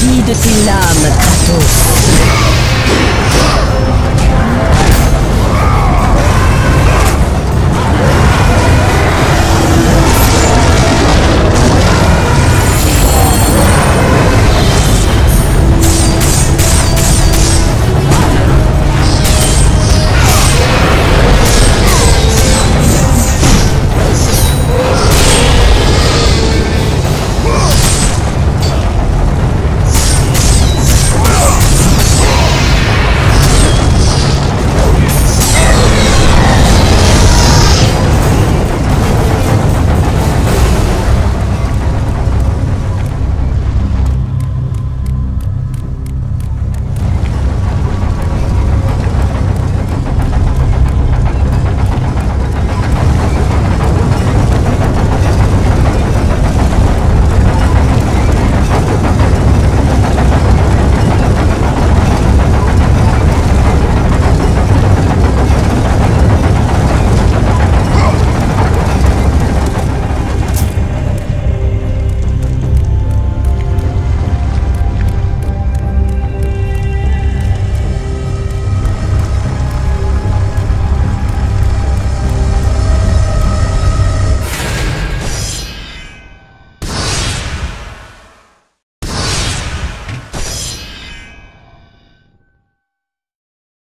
guide tes lames, Kratos.